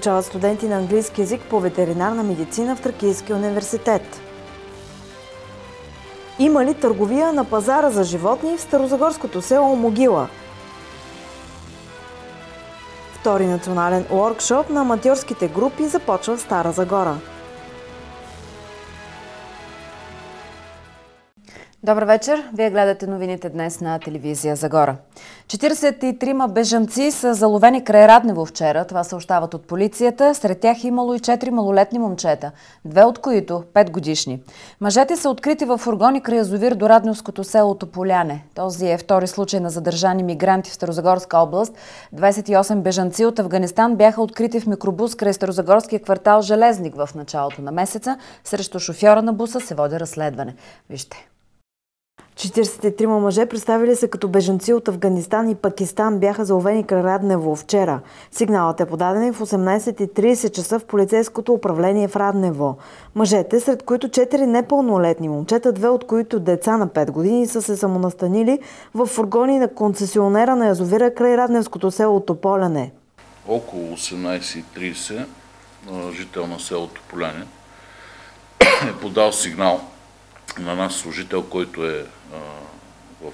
Обучават студенти на английски язик по ветеринарна медицина в Тракийския университет. Има ли търговия на пазара за животни в Старозагорското село Могила? Втори национален уоркшоп на аматьорските групи започва в Стара Загора. Добър вечер! Вие гледате новините днес на телевизия Загора. 43 бежанци са заловени край Раднево вчера. Това съобщават от полицията. Сред тях имало и 4 малолетни момчета, две от които 5 годишни. Мъжете са открити в фургони край Язовир до Радневското село Тополяне. Този е втори случай на задържани мигранти в Старозагорска област. 28 бежанци от Афганистан бяха открити в микробус край Старозагорския квартал Железник в началото на месеца. Срещу шофьора на буса се води разследване. Вижте. 43 мъже, представили се като беженци от Афганистан и Пакистан, бяха заловени край Раднево вчера. Сигналът е подаден в 18.30 часа в полицейското управление в Раднево. Мъжете, сред които 4 непълнолетни момчета, две от които деца на 5 години, са се самонастанили в фургони на концесионера на язовира край Радневското село Тополяне. Около 18.30 жител на село Тополяне е подал сигнал на нас служител, който е в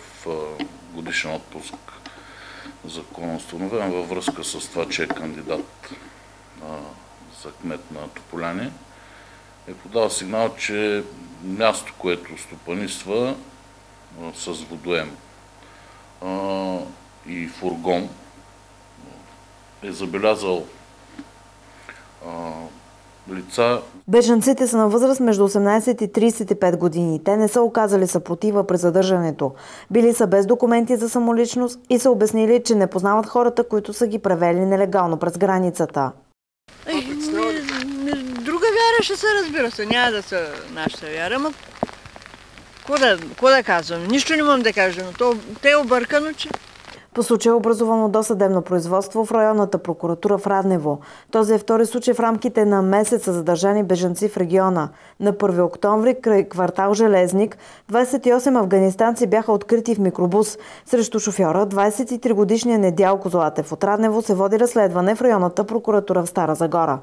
годишен отпуск. Законоустановен във връзка с това, че е кандидат за кмет на Тополяне, е подал сигнал, че място, което стопаниства с водоем и фургон, е забелязал лица. Бежанците са на възраст между 18 и 35 години. Те не са оказали съпротива при задържането. Били са без документи за самоличност и са обяснили, че не познават хората, които са ги превели нелегално през границата. Ей, не, не, друга вяра ще се разбира се. Няма да са нашата вяра, ама какво да, да казвам? Нищо не мога да кажа, но то, те е объркано, че по случая е образовано досъдебно производство в районната прокуратура в Раднево. Този е втори случай в рамките на месеца задържани бежанци в региона. На 1 октомври край квартал Железник 28 афганистанци бяха открити в микробус. Срещу шофьора 23-годишния Недялко Златев от Раднево се води разследване в районната прокуратура в Стара Загора.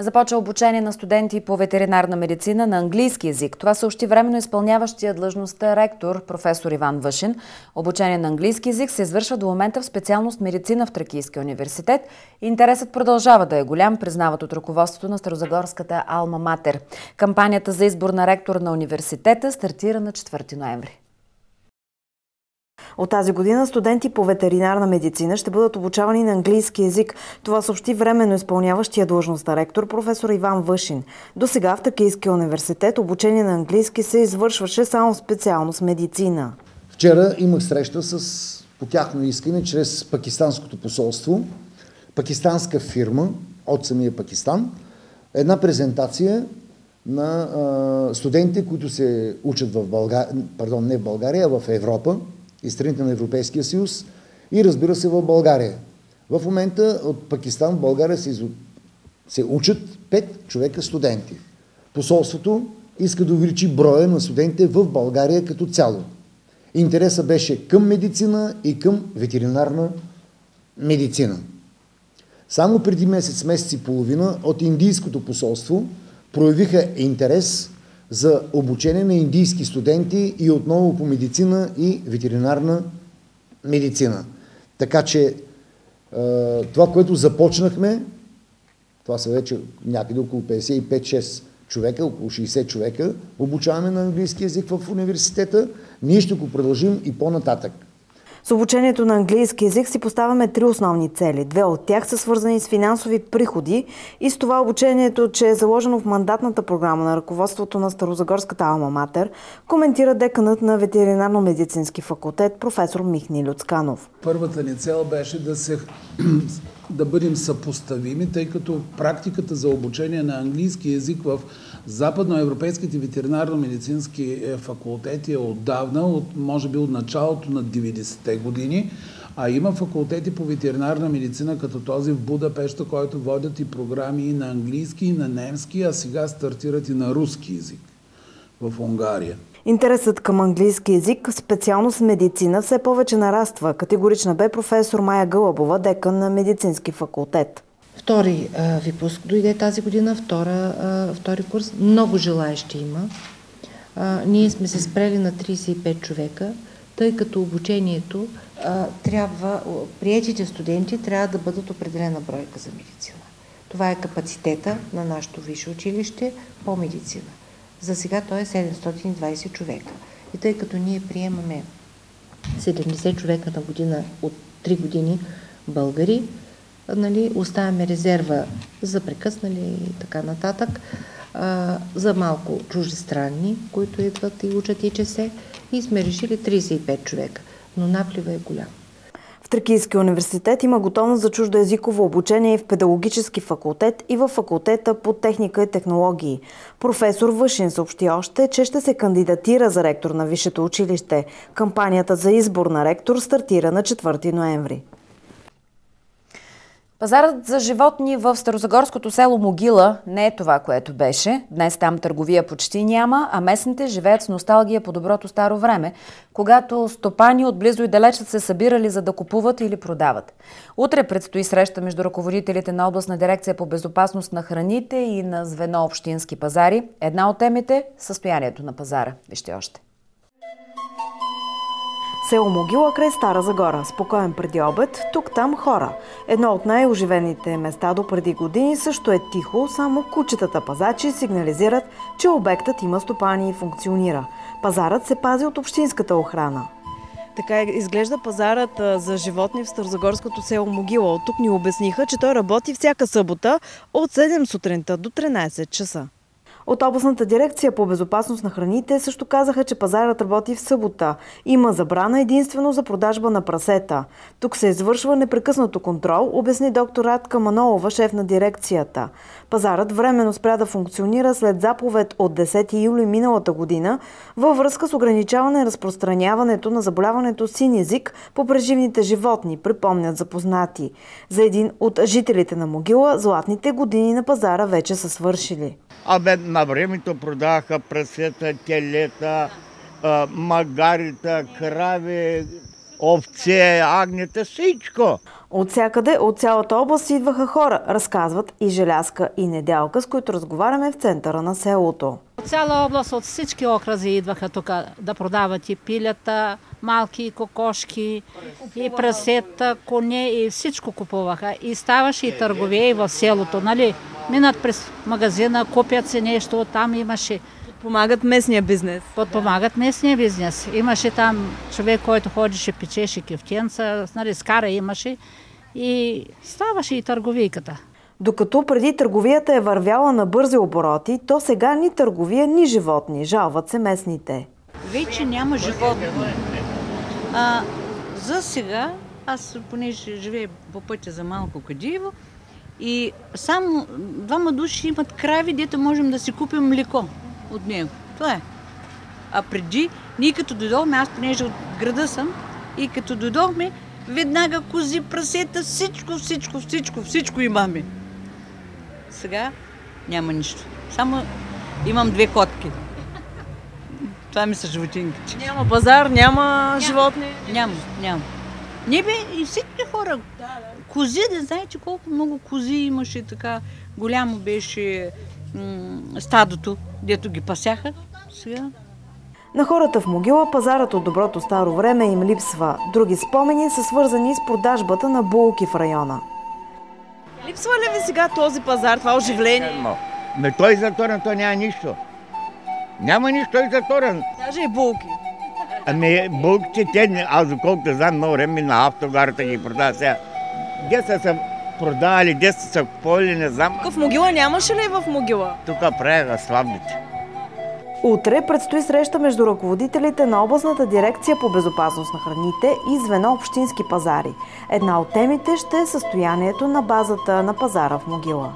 Започва обучение на студенти по ветеринарна медицина на английски язик. Това съобщи временно изпълняващия длъжността ректор професор Иван Въшин. Обучение на английски язик се извършва до момента в специалност медицина в Тракийския университет. Интересът продължава да е голям, признават от ръководството на Старозагорската Алма Матер. Кампанията за избор на ректор на университета стартира на 4 ноември. От тази година студенти по ветеринарна медицина ще бъдат обучавани на английски язик. Това съобщи временно изпълняващия длъжността ректор професор Иван Въшин. До сега в Такийския университет обучение на английски се извършваше само специалност медицина. Вчера имах среща с по тяхно искане чрез пакистанското посолство, пакистанска фирма от самия Пакистан, една презентация на студентите, които се учат в България, пардон, не в България, а в Европа, и страните на Европейския съюз и разбира се в България. В момента от Пакистан в България се, из... се учат 5 човека студенти. Посолството иска да увеличи броя на студентите в България като цяло. Интересът беше към медицина и към ветеринарна медицина. Само преди месец, месец и половина от Индийското посолство проявиха интерес за обучение на индийски студенти и отново по медицина и ветеринарна медицина. Така че това, което започнахме, това са вече някъде около 55-6 човека, около 60 човека, обучаваме на английски язик в университета. Ние ще го продължим и по-нататък. С обучението на английски язик си поставяме три основни цели. Две от тях са свързани с финансови приходи и с това обучението, че е заложено в мандатната програма на ръководството на Старозагорската Алма Матер, коментира деканът на ветеринарно-медицински факултет професор Михни Люцканов. Първата ни цел беше да се да бъдем съпоставими, тъй като практиката за обучение на английски язик в западноевропейските ветеринарно-медицински е, факултети е отдавна, от, може би от началото на 90-те години, а има факултети по ветеринарна медицина, като този в Будапешта, който водят и програми и на английски, и на немски, а сега стартират и на руски язик в Унгария. Интересът към английски язик, специално с медицина, все повече нараства. Категорична бе професор Майя Гълъбова, декан на медицински факултет. Втори а, випуск дойде тази година, втора, а, втори курс. Много желаящи има. А, ние сме се спрели на 35 човека, тъй като обучението а, трябва, приятите студенти трябва да бъдат определена бройка за медицина. Това е капацитета на нашето висше училище по медицина. За сега той е 720 човека. И тъй като ние приемаме 70 човека на година от 3 години българи, нали, оставяме резерва за прекъснали и така нататък, а, за малко чуждестранни, които идват и учат и се, и сме решили 35 човека. Но наплива е голям. В Тракийския университет има готовност за чуждоязиково обучение и в педагогически факултет и в факултета по техника и технологии. Професор Въшин съобщи още, че ще се кандидатира за ректор на Висшето училище. Кампанията за избор на ректор стартира на 4 ноември. Пазарът за животни в Старозагорското село Могила не е това, което беше. Днес там търговия почти няма, а местните живеят с носталгия по доброто старо време, когато стопани отблизо и далеч се събирали за да купуват или продават. Утре предстои среща между ръководителите на областна дирекция по безопасност на храните и на звено общински пазари. Една от темите – състоянието на пазара. Вижте още. Село Могила край Стара Загора. Спокоен преди обед, тук-там хора. Едно от най-оживените места до преди години също е тихо, само кучетата пазачи сигнализират, че обектът има стопани и функционира. Пазарът се пази от общинската охрана. Така изглежда пазарът за животни в Старозагорското село Могила. От тук ни обясниха, че той работи всяка събота от 7 сутринта до 13 часа. От областната дирекция по безопасност на храните също казаха, че пазарът работи в събота. Има забрана единствено за продажба на прасета. Тук се извършва непрекъснато контрол, обясни доктор Радка Манолова, шеф на дирекцията. Пазарът временно спря да функционира след заповед от 10 юли миналата година във връзка с ограничаване разпространяването на заболяването син език по преживните животни, припомнят запознати. За един от жителите на могила, златните години на пазара вече са свършили. Абе, на времето продаваха прасета, телета, магарита, крави, овце, агнета, всичко. От всякъде, от цялата област идваха хора, разказват и Желязка и Неделка, с които разговаряме в центъра на селото. От цяла област, от всички окрази идваха тук да продават и пилята, малки кокошки, и прасета, коне и всичко купуваха. И ставаше и търговия и в селото, нали? Минат през магазина, купят се нещо, там имаше Подпомагат местния бизнес. Подпомагат местния бизнес. Имаше там човек, който ходеше, печеше кефтенца, нали, скара имаше и ставаше и търговийката. Докато преди търговията е вървяла на бързи обороти, то сега ни търговия, ни животни. Жалват се местните. Вече няма животни. А, за сега, аз понеже живея по пътя за малко Кадиево, и само двама души имат крави, дето можем да си купим млеко от него. Това е. А преди, ние като дойдохме, аз понеже от града съм, и като дойдохме, веднага кози, прасета, всичко, всичко, всичко, всичко имаме. Сега няма нищо. Само имам две котки. Това ми са животинките. Няма пазар, няма, няма. животни? Няма, няма. Не бе, и всички хора. Кози, да знаете колко много кози имаше така. Голямо беше стадото, дето ги пасяха. Сега на хората в могила пазарът от доброто старо време им липсва. Други спомени са свързани с продажбата на булки в района. Липсва ли ви сега този пазар, това оживление? Ме той е затворен, той няма нищо. Няма нищо, той е затворен. Даже и булки. Ами булките, те, аз доколкото знам, много време на автогарата ги продава сега. Где са се продавали, где са се купували, не знам. Тук в могила нямаше ли в могила? Тук правяха слабите. Утре предстои среща между ръководителите на областната дирекция по безопасност на храните и звено общински пазари. Една от темите ще е състоянието на базата на пазара в Могила.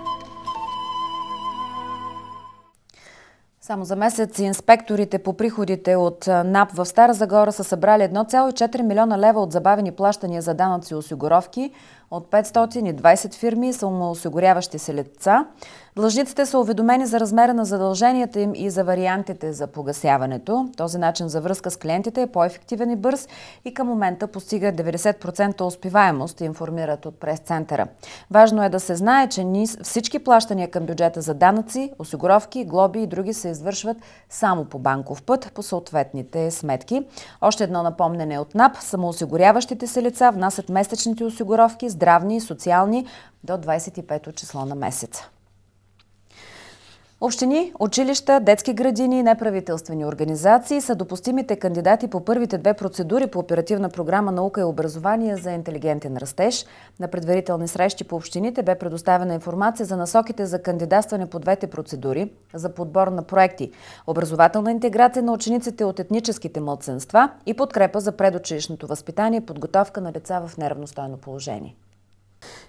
Само за месец инспекторите по приходите от НАП в Стара Загора са събрали 1,4 милиона лева от забавени плащания за данъци и осигуровки от 520 фирми и самоосигуряващи се лица. Длъжниците са уведомени за размера на задълженията им и за вариантите за погасяването. Този начин за връзка с клиентите е по-ефективен и бърз и към момента постига 90% успеваемост, информират от прес-центъра. Важно е да се знае, че всички плащания към бюджета за данъци, осигуровки, глоби и други се извършват само по банков път, по съответните сметки. Още едно напомнене от НАП. Самоосигуряващите се лица внасят месечните осигуровки, здравни и социални, до 25 число на месеца. Общини, училища, детски градини и неправителствени организации са допустимите кандидати по първите две процедури по оперативна програма Наука и образование за интелигентен растеж. На предварителни срещи по общините бе предоставена информация за насоките за кандидатстване по двете процедури за подбор на проекти, образователна интеграция на учениците от етническите младсенства и подкрепа за предучилищното възпитание и подготовка на деца в неравностойно положение.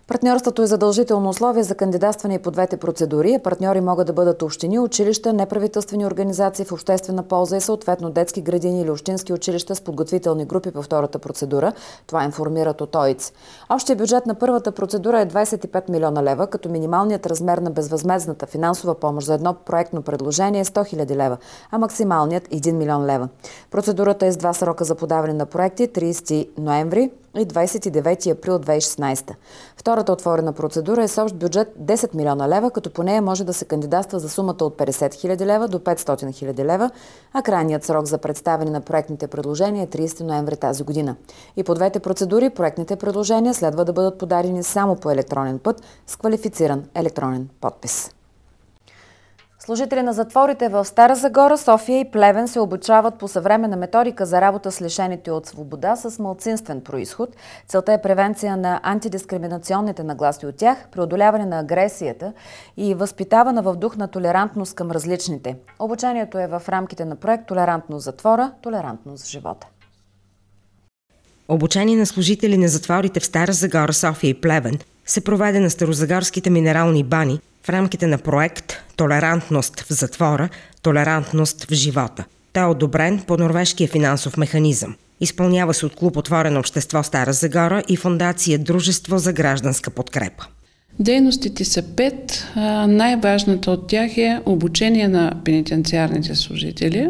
Партньорството е задължително условие за кандидатстване и по двете процедури. Партньори могат да бъдат общини, училища, неправителствени организации в обществена полза и съответно детски градини или общински училища с подготвителни групи по втората процедура. Това информират от ОИЦ. Общия бюджет на първата процедура е 25 милиона лева, като минималният размер на безвъзмезната финансова помощ за едно проектно предложение е 100 хиляди лева, а максималният 1 милион лева. Процедурата е с два срока за подаване на проекти 30 ноември и 29 април 2016. Втората отворена процедура е с общ бюджет 10 милиона лева, като по нея може да се кандидатства за сумата от 50 хиляди лева до 500 хиляди лева, а крайният срок за представяне на проектните предложения е 30 ноември тази година. И по двете процедури проектните предложения следва да бъдат подадени само по електронен път с квалифициран електронен подпис. Служители на затворите в Стара Загора, София и Плевен се обучават по съвременна методика за работа с лишените от свобода с малцинствен происход. Целта е превенция на антидискриминационните нагласи от тях, преодоляване на агресията и възпитаване в дух на толерантност към различните. Обучението е в рамките на проект Толерантност затвора, толерантност живота. Обучение на служители на затворите в Стара Загора, София и Плевен се проведе на старозагорските минерални бани – в рамките на проект Толерантност в затвора, толерантност в живота. Той е одобрен по норвежкия финансов механизъм. Изпълнява се от клуб Отворено общество Стара Загора и фундация Дружество за гражданска подкрепа. Дейностите са пет. Най-важната от тях е обучение на пенитенциарните служители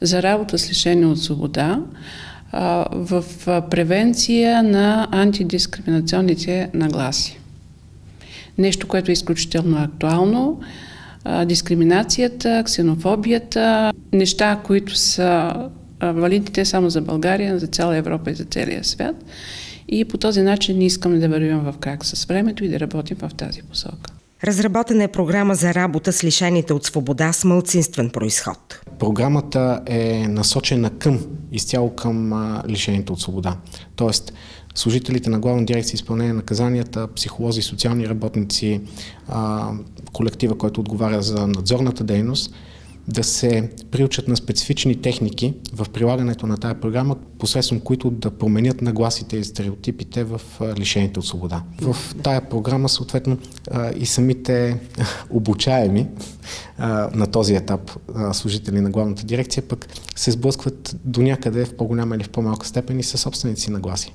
за работа с лишени от свобода в превенция на антидискриминационните нагласи нещо, което е изключително актуално. Дискриминацията, ксенофобията, неща, които са валидните само за България, за цяла Европа и за целия свят. И по този начин ние искаме да вървим в как с времето и да работим в тази посока. Разработена е програма за работа с лишените от свобода с мълцинствен происход. Програмата е насочена към, изцяло към лишените от свобода. Тоест, служителите на главна дирекция изпълнение на наказанията, психолози, социални работници, колектива, който отговаря за надзорната дейност, да се приучат на специфични техники в прилагането на тази програма, посредством които да променят нагласите и стереотипите в лишените от свобода. В тая програма, съответно, и самите обучаеми на този етап служители на главната дирекция пък се сблъскват до някъде в по-голяма или в по-малка степен и със собственици нагласи.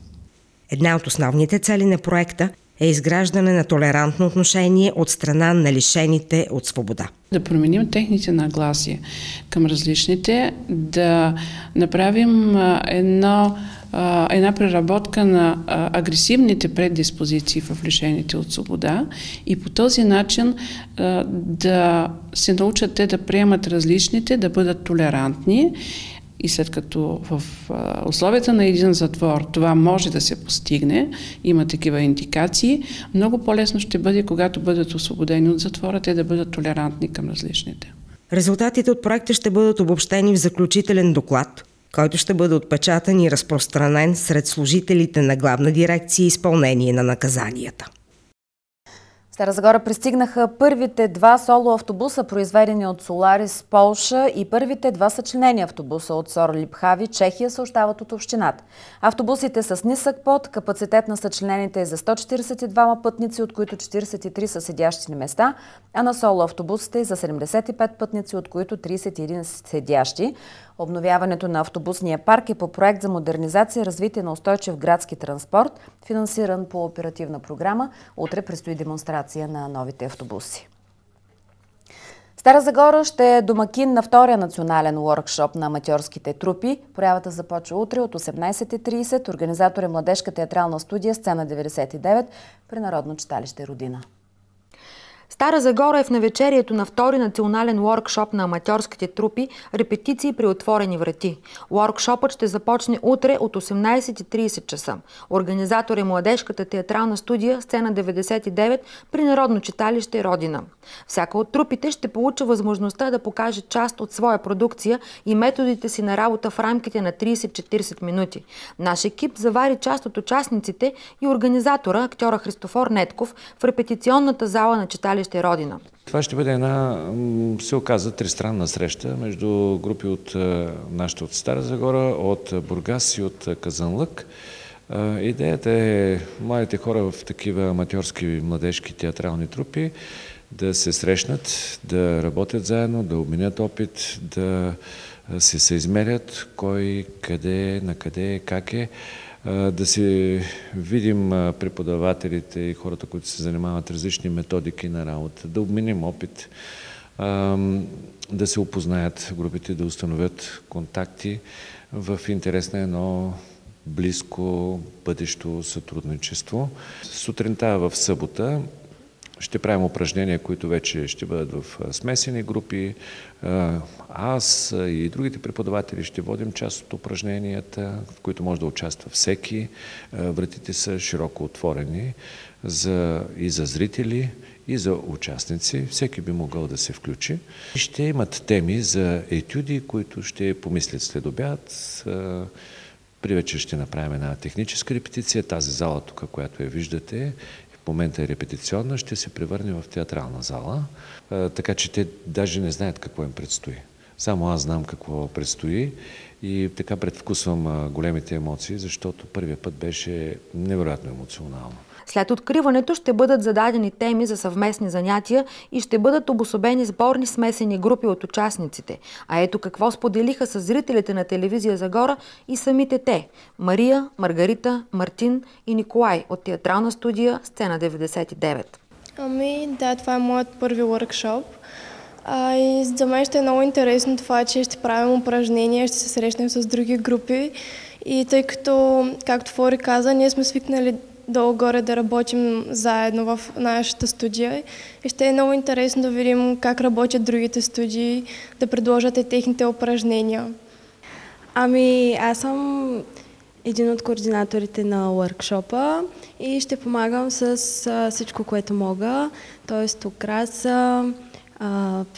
Една от основните цели на проекта е изграждане на толерантно отношение от страна на лишените от свобода. Да променим техните нагласи към различните, да направим едно, една преработка на агресивните преддиспозиции в лишените от свобода и по този начин да се научат те да приемат различните, да бъдат толерантни и след като в условията на един затвор това може да се постигне, има такива индикации, много по-лесно ще бъде, когато бъдат освободени от затвора, те да бъдат толерантни към различните. Резултатите от проекта ще бъдат обобщени в заключителен доклад, който ще бъде отпечатан и разпространен сред служителите на главна дирекция изпълнение на наказанията. Стара Загора пристигнаха първите два соло автобуса, произведени от Соларис Полша и първите два съчленени автобуса от Сор Липхави, Чехия, съобщават от общината. Автобусите с нисък под, капацитет на съчленените е за 142 пътници, от които 43 са седящи на места, а на соло автобусите е за 75 пътници, от които 31 седящи. Обновяването на автобусния парк е по проект за модернизация и развитие на устойчив градски транспорт, финансиран по оперативна програма. Утре предстои демонстрация на новите автобуси. Стара Загора ще е домакин на втория национален workshop на аматьорските трупи. Проявата започва утре от 18.30. Организатор е Младежка театрална студия Сцена 99 при Народно читалище Родина. Стара Загора е в навечерието на втори национален уоркшоп на аматьорските трупи «Репетиции при отворени врати». Уоркшопът ще започне утре от 18.30 часа. Организатор е Младежката театрална студия «Сцена 99» при Народно читалище Родина. Всяка от трупите ще получи възможността да покаже част от своя продукция и методите си на работа в рамките на 30-40 минути. Наш екип завари част от участниците и организатора, актьора Христофор Нетков, в репетиционната зала на читалище читалище Родина. Това ще бъде една, се оказа, тристранна среща между групи от е, нашите от Стара Загора, от Бургас и от Казанлък. Е, идеята е младите хора в такива аматьорски младежки театрални трупи да се срещнат, да работят заедно, да обменят опит, да се съизмерят кой, къде, на къде, как е да си видим преподавателите и хората, които се занимават различни методики на работа, да обменим опит, да се опознаят групите, да установят контакти в интерес на едно близко бъдещо сътрудничество. Сутринта в събота ще правим упражнения, които вече ще бъдат в смесени групи. Аз и другите преподаватели ще водим част от упражненията, в които може да участва всеки. Вратите са широко отворени за, и за зрители, и за участници. Всеки би могъл да се включи. Ще имат теми за етюди, които ще помислят след обяд. При вечер ще направим една техническа репетиция. Тази зала тук, която я виждате, момента е репетиционна, ще се превърне в театрална зала, така че те даже не знаят какво им предстои. Само аз знам какво предстои и така предвкусвам големите емоции, защото първият път беше невероятно емоционално. След откриването ще бъдат зададени теми за съвместни занятия и ще бъдат обособени сборни смесени групи от участниците. А ето какво споделиха с зрителите на телевизия Загора и самите те – Мария, Маргарита, Мартин и Николай от театрална студия Сцена 99. Ами да, това е моят първи workshop. А, и за мен ще е много интересно това, че ще правим упражнения, ще се срещнем с други групи. И тъй като, както Фори каза, ние сме свикнали долу-горе да работим заедно в нашата студия. И ще е много интересно да видим как работят другите студии, да предложат и техните упражнения. Ами, аз съм един от координаторите на workshop и ще помагам с всичко, което мога, т.е. украса,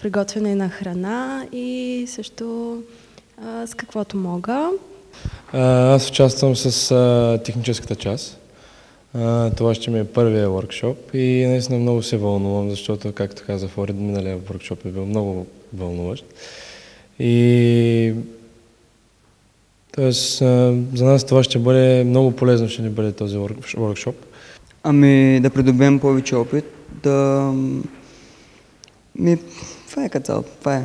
приготвяне на храна и също с каквото мога. Аз участвам с техническата част. Това ще ми е първия workshop и наистина много се вълнувам, защото, както каза Форид, миналия workshop е бил много вълнуващ. И Тоест, за нас това ще бъде много полезно, ще ни бъде този workshop. Ами да придобием повече опит, да... Ми, това е като това е.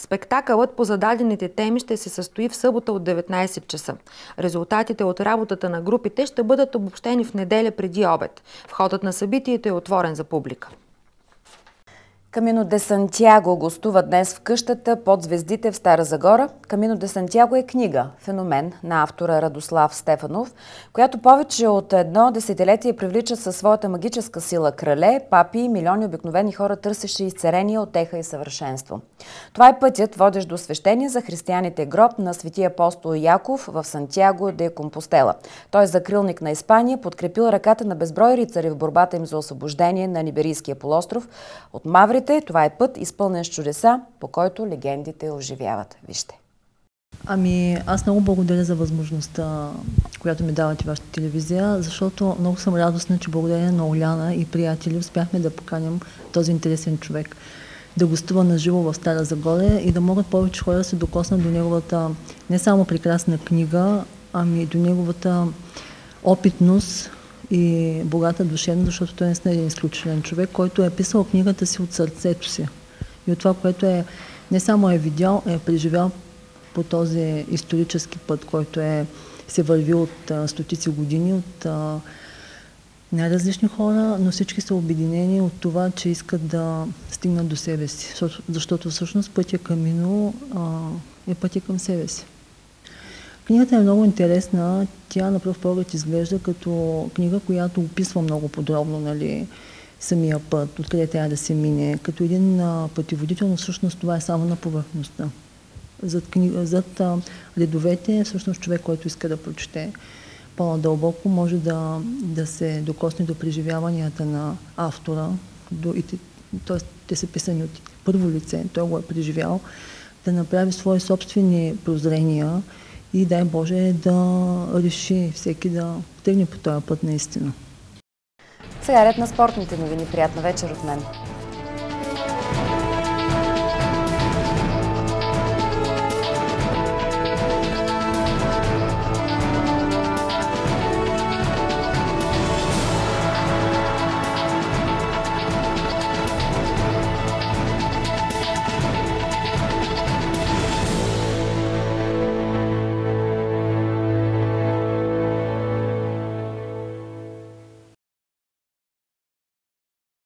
Спектакълът по зададените теми ще се състои в събота от 19 часа. Резултатите от работата на групите ще бъдат обобщени в неделя преди обед. Входът на събитието е отворен за публика. Камино де Сантьяго гостува днес в къщата под звездите в Стара Загора. Камино де Сантьяго е книга, феномен на автора Радослав Стефанов, която повече от едно десетилетие привлича със своята магическа сила крале, папи и милиони обикновени хора, търсещи изцерение, отеха и съвършенство. Това е пътят, водещ до свещение за християните гроб на светия апостол Яков в Сантьяго де Компостела. Той е закрилник на Испания, подкрепил ръката на безброй рицари в борбата им за освобождение на Ниберийския полуостров от маври говорите, това е път изпълнен с чудеса, по който легендите оживяват. Вижте. Ами, аз много благодаря за възможността, която ми давате вашата телевизия, защото много съм радостна, че благодарение на Оляна и приятели успяхме да поканим този интересен човек да гостува на живо в Стара Загоре и да могат повече хора да се докоснат до неговата не само прекрасна книга, ами и до неговата опитност, и богата душевно, защото той е един изключителен човек, който е писал книгата си от сърцето си. И от това, което е не само е видял, е преживял по този исторически път, който е, се върви от а, стотици години, от а, най-различни хора, но всички са обединени от това, че искат да стигнат до себе си. Защото, защото всъщност пътя към Мино е пътя към себе си. Книгата е много интересна. Тя на пръв поглед изглежда като книга, която описва много подробно нали, самия път, откъде трябва да се мине. Като един а, пътеводител, но всъщност това е само на повърхността. Зад, кни... Зад а, редовете, всъщност човек, който иска да прочете по-дълбоко, може да, да се докосне до преживяванията на автора, до, и, т.е. те са писани от първо лице, той го е преживял, да направи свои собствени прозрения и дай Боже да реши всеки да тръгне по този път наистина. Сега ред на спортните новини. Приятна вечер от мен.